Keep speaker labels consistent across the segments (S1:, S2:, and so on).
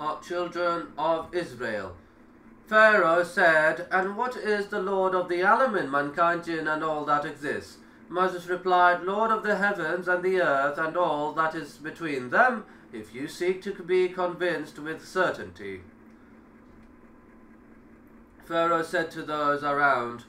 S1: uh, children of Israel. Pharaoh said, And what is the Lord of the Alamin, mankind, and all that exists? Moses replied, Lord of the heavens and the earth and all that is between them, if you seek to be convinced with certainty. Pharaoh said to those around,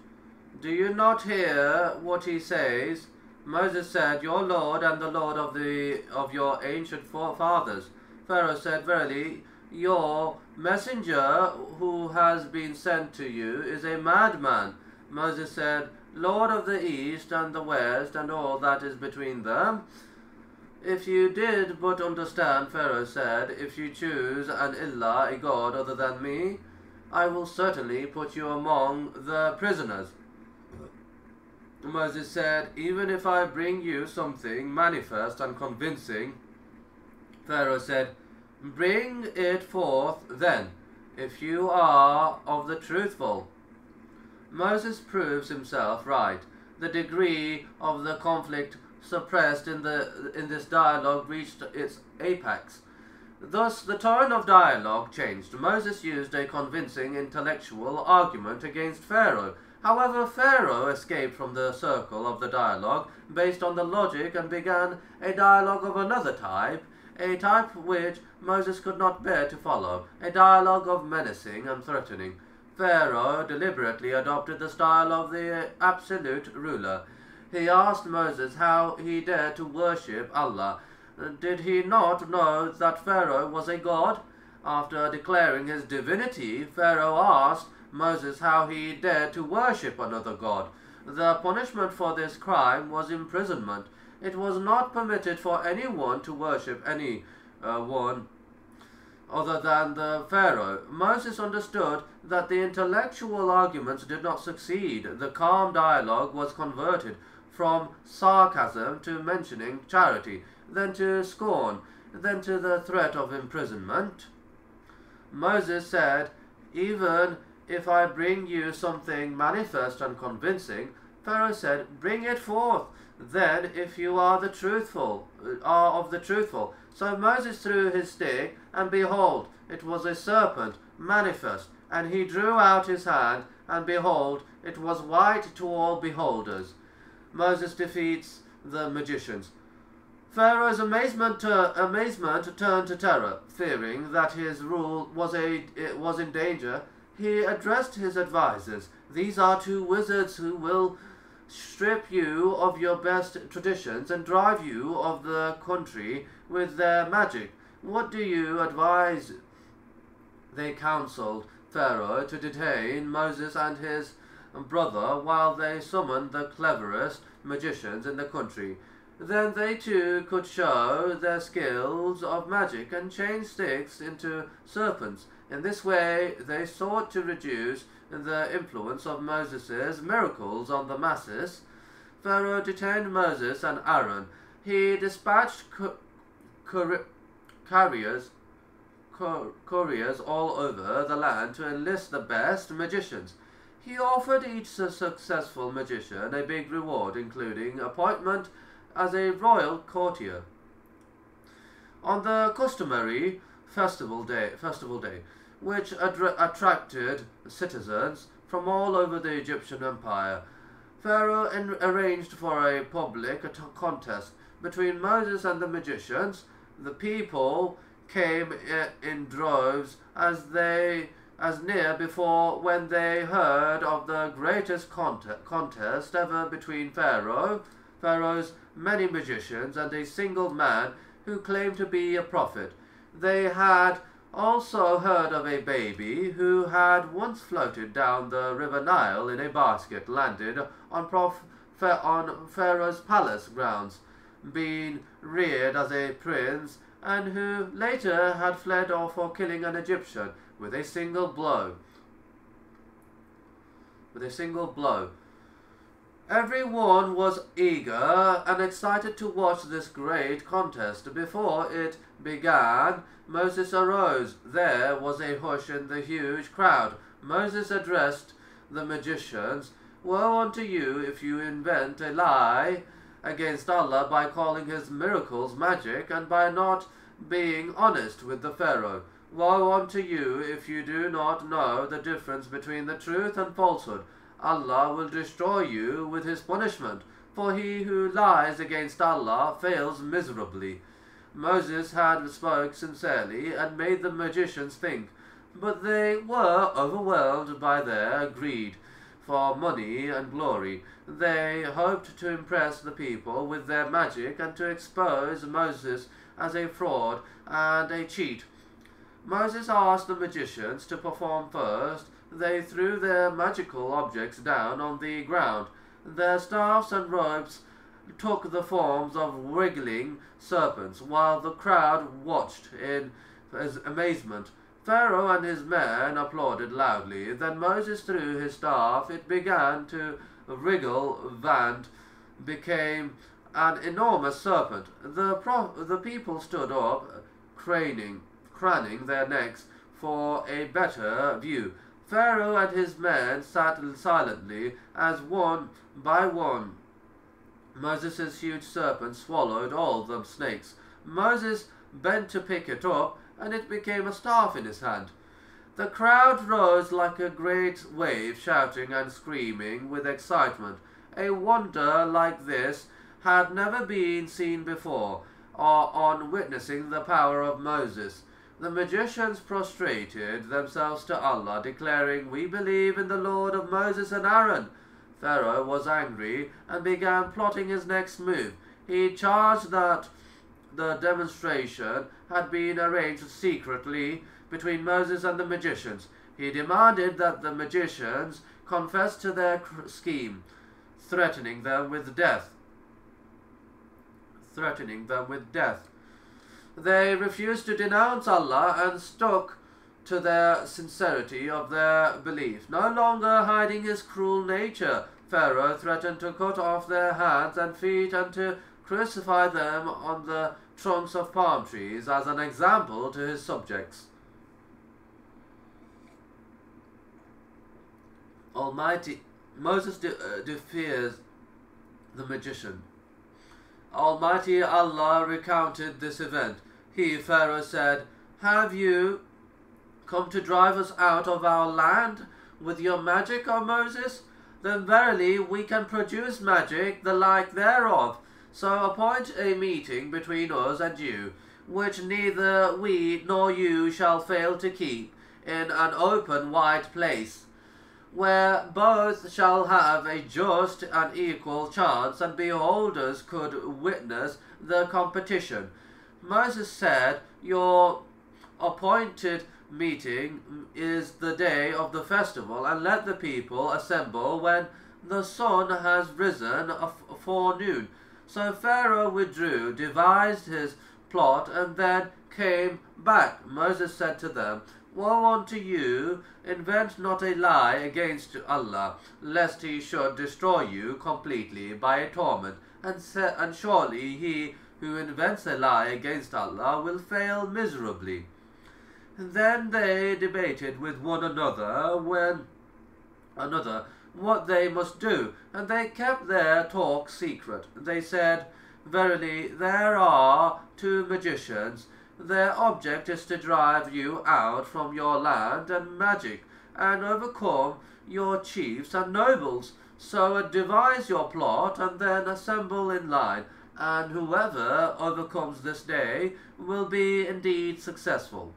S1: Do you not hear what he says? Moses said, Your Lord and the Lord of the of your ancient forefathers. Pharaoh said, Verily, your messenger who has been sent to you is a madman. Moses said, Lord of the east and the west and all that is between them. If you did but understand, Pharaoh said, if you choose an Illah, a god other than me, I will certainly put you among the prisoners. Moses said, Even if I bring you something manifest and convincing, Pharaoh said, Bring it forth then, if you are of the truthful. Moses proves himself right. The degree of the conflict suppressed in, the, in this dialogue reached its apex. Thus, the tone of dialogue changed. Moses used a convincing intellectual argument against Pharaoh. However, Pharaoh escaped from the circle of the dialogue based on the logic and began a dialogue of another type, a type which Moses could not bear to follow, a dialogue of menacing and threatening. Pharaoh deliberately adopted the style of the absolute ruler. He asked Moses how he dared to worship Allah. Did he not know that Pharaoh was a god? After declaring his divinity, Pharaoh asked Moses how he dared to worship another god. The punishment for this crime was imprisonment. It was not permitted for anyone to worship any uh, one other than the Pharaoh. Moses understood that the intellectual arguments did not succeed. The calm dialogue was converted from sarcasm to mentioning charity, then to scorn, then to the threat of imprisonment. Moses said, Even if I bring you something manifest and convincing, Pharaoh said, Bring it forth. Then, if you are the truthful, are of the truthful. So Moses threw his stick, and behold, it was a serpent, manifest. And he drew out his hand, and behold, it was white to all beholders. Moses defeats the magicians. Pharaoh's amazement, amazement turned to terror, fearing that his rule was, a, was in danger. He addressed his advisers. These are two wizards who will strip you of your best traditions and drive you of the country with their magic. What do you advise? They counseled Pharaoh to detain Moses and his brother while they summoned the cleverest magicians in the country. Then they too could show their skills of magic and change sticks into serpents. In this way, they sought to reduce the influence of Moses' miracles on the masses. Pharaoh detained Moses and Aaron. He dispatched carriers, couriers all over the land to enlist the best magicians. He offered each successful magician a big reward, including appointment as a royal courtier. On the customary festival day, festival day, which attracted citizens from all over the Egyptian empire, Pharaoh arranged for a public contest between Moses and the magicians. The people came in droves as they as near before when they heard of the greatest contest ever between Pharaoh, Pharaoh's many magicians, and a single man who claimed to be a prophet. They had also heard of a baby who had once floated down the river Nile in a basket, landed on, Prof, on Pharaoh's palace grounds, been reared as a prince, and who later had fled off for killing an Egyptian with a single blow. With a single blow. Everyone was eager and excited to watch this great contest. Before it began, Moses arose. There was a hush in the huge crowd. Moses addressed the magicians, Woe unto you if you invent a lie against Allah by calling his miracles magic and by not being honest with the Pharaoh. Woe unto you if you do not know the difference between the truth and falsehood. Allah will destroy you with his punishment, for he who lies against Allah fails miserably. Moses had spoke sincerely and made the magicians think, but they were overwhelmed by their greed for money and glory. They hoped to impress the people with their magic and to expose Moses as a fraud and a cheat. Moses asked the magicians to perform first. They threw their magical objects down on the ground. Their staffs and ropes took the forms of wriggling serpents, while the crowd watched in amazement. Pharaoh and his men applauded loudly. Then Moses threw his staff. It began to wriggle and became an enormous serpent. The, the people stood up, craning, craning their necks for a better view. Pharaoh and his men sat silently as one by one Moses' huge serpent swallowed all the snakes. Moses bent to pick it up, and it became a staff in his hand. The crowd rose like a great wave, shouting and screaming with excitement. A wonder like this had never been seen before, or on witnessing the power of Moses. The magicians prostrated themselves to Allah, declaring, We believe in the Lord of Moses and Aaron. Pharaoh was angry and began plotting his next move. He charged that the demonstration had been arranged secretly between Moses and the magicians. He demanded that the magicians confess to their scheme, threatening them with death. Threatening them with death. They refused to denounce Allah and stuck to their sincerity of their belief. No longer hiding his cruel nature, Pharaoh threatened to cut off their hands and feet and to crucify them on the trunks of palm trees as an example to his subjects. Almighty Moses de uh, defears the magician. Almighty Allah recounted this event. He, Pharaoh, said, Have you come to drive us out of our land with your magic, O Moses? Then verily we can produce magic the like thereof. So appoint a meeting between us and you, which neither we nor you shall fail to keep, in an open wide place, where both shall have a just and equal chance, and beholders could witness the competition. Moses said, Your appointed meeting is the day of the festival, and let the people assemble when the sun has risen forenoon. So Pharaoh withdrew, devised his plot, and then came back. Moses said to them, Woe unto you, invent not a lie against Allah, lest he should destroy you completely by a torment, and, and surely he who invents a lie against Allah will fail miserably. Then they debated with one another when another what they must do, and they kept their talk secret. They said, Verily, there are two magicians. Their object is to drive you out from your land and magic, and overcome your chiefs and nobles. So devise your plot, and then assemble in line, and whoever overcomes this day will be indeed successful.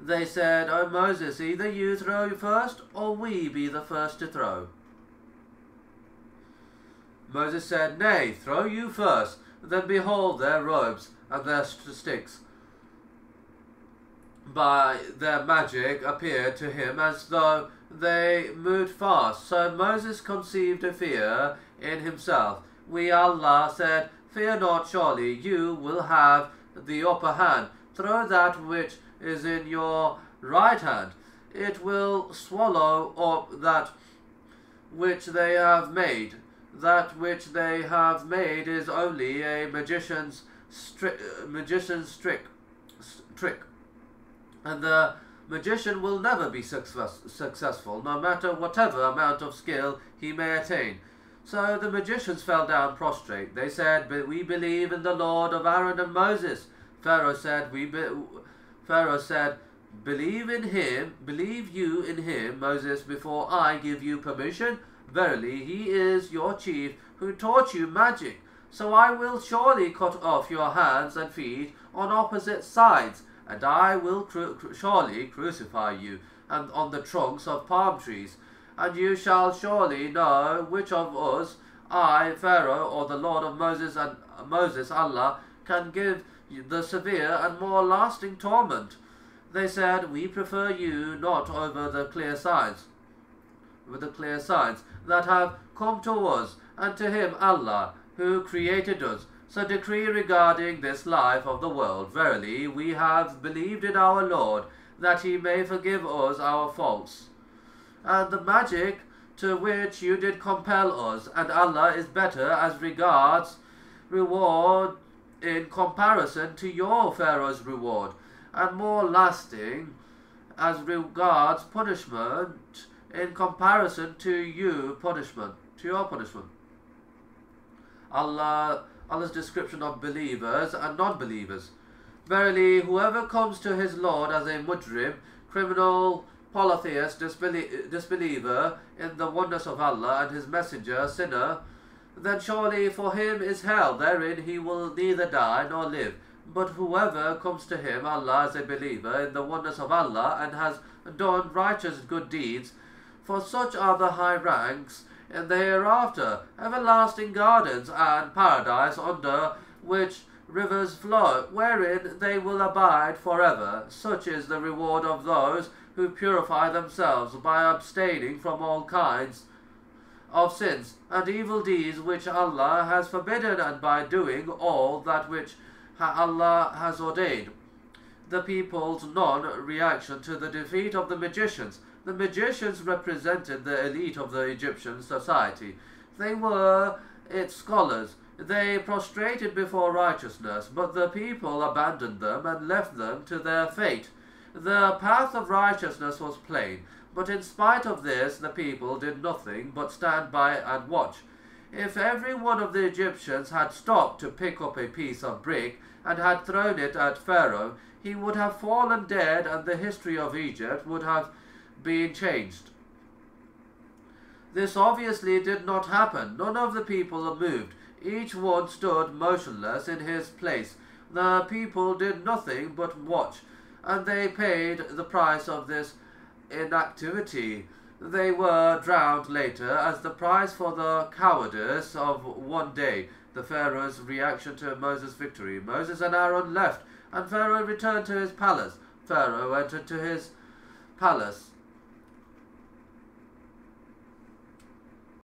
S1: They said, O Moses, either you throw first, or we be the first to throw. Moses said, Nay, throw you first. Then behold their robes and their sticks. By their magic appeared to him as though they moved fast. So Moses conceived a fear in himself. We, Allah, said, Fear not, surely you will have the upper hand. Throw that which is in your right hand. It will swallow up that which they have made. That which they have made is only a magician's stri- uh, magician's trick, trick, and the magician will never be success- successful, no matter whatever amount of skill he may attain. So the magicians fell down prostrate. They said, "But "We believe in the Lord of Aaron and Moses." Pharaoh said, "We." Pharaoh said, Believe in him, believe you in him, Moses, before I give you permission. Verily, he is your chief who taught you magic. So I will surely cut off your hands and feet on opposite sides, and I will cru surely crucify you and on the trunks of palm trees. And you shall surely know which of us, I, Pharaoh, or the Lord of Moses and Moses, Allah, can give the severe and more lasting torment. They said, We prefer you not over the clear signs, with the clear signs that have come to us, and to him Allah, who created us. So decree regarding this life of the world. Verily, we have believed in our Lord, that he may forgive us our faults. And the magic to which you did compel us, and Allah is better as regards reward in comparison to your Pharaoh's reward and more lasting as regards punishment in comparison to you punishment to your punishment. Allah Allah's description of believers and non-believers. Verily, whoever comes to his Lord as a mujrim, criminal, polytheist, disbelie disbeliever in the oneness of Allah and his messenger, sinner, then surely for him is hell. Therein he will neither die nor live. But whoever comes to him, Allah, as a believer in the oneness of Allah and has done righteous good deeds, for such are the high ranks in the hereafter, everlasting gardens and paradise under which rivers flow, wherein they will abide forever. Such is the reward of those who purify themselves by abstaining from all kinds of sins and evil deeds which Allah has forbidden, and by doing all that which Allah has ordained. The people's non-reaction to the defeat of the magicians. The magicians represented the elite of the Egyptian society. They were its scholars. They prostrated before righteousness, but the people abandoned them and left them to their fate. The path of righteousness was plain, but in spite of this the people did nothing but stand by and watch. If every one of the Egyptians had stopped to pick up a piece of brick and had thrown it at Pharaoh, he would have fallen dead and the history of Egypt would have been changed. This obviously did not happen. None of the people moved. Each one stood motionless in his place. The people did nothing but watch, and they paid the price of this inactivity. They were drowned later as the price for the cowardice of one day the Pharaoh's reaction to Moses' victory. Moses and Aaron left, and Pharaoh returned to his palace. Pharaoh entered to his palace